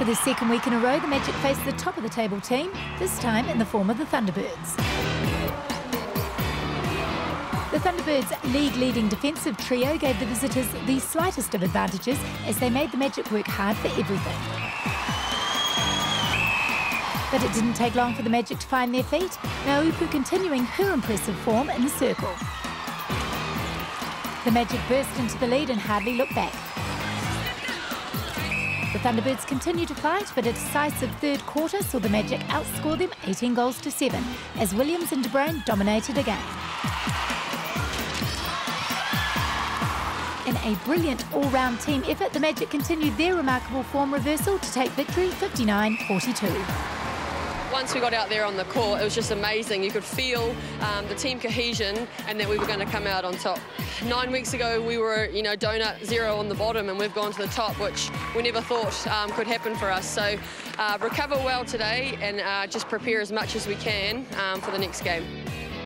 For the second week in a row, the Magic faced the top of the table team, this time in the form of the Thunderbirds. The Thunderbirds' league-leading defensive trio gave the visitors the slightest of advantages as they made the Magic work hard for everything. But it didn't take long for the Magic to find their feet, Naupu continuing her impressive form in the circle. The Magic burst into the lead and hardly looked back. The Thunderbirds continue to fight, but a decisive third quarter saw the Magic outscore them 18 goals to 7, as Williams and de Bruin dominated again. In a brilliant all-round team effort, the Magic continued their remarkable form reversal to take victory 59-42 once we got out there on the court, it was just amazing. You could feel um, the team cohesion and that we were going to come out on top. Nine weeks ago, we were, you know, donut zero on the bottom, and we've gone to the top, which we never thought um, could happen for us. So uh, recover well today and uh, just prepare as much as we can um, for the next game.